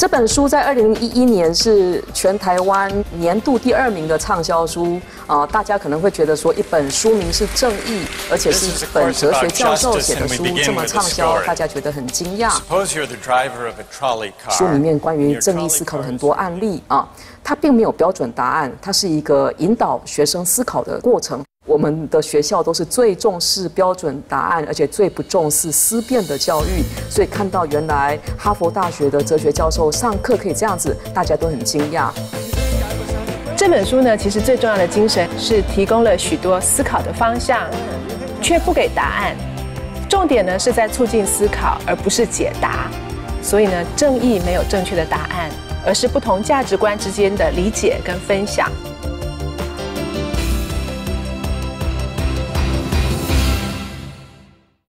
这本书在二零一一年是全台湾年度第二名的畅销书啊，大家可能会觉得说，一本书名是正义，而且是一本哲学教授写的书，这么畅销，大家觉得很惊讶。书里面关于正义思考的很多案例啊，它并没有标准答案，它是一个引导学生思考的过程。我们的学校都是最重视标准答案，而且最不重视思辨的教育。所以看到原来哈佛大学的哲学教授上课可以这样子，大家都很惊讶。这本书呢，其实最重要的精神是提供了许多思考的方向，却不给答案。重点呢是在促进思考，而不是解答。所以呢，正义没有正确的答案，而是不同价值观之间的理解跟分享。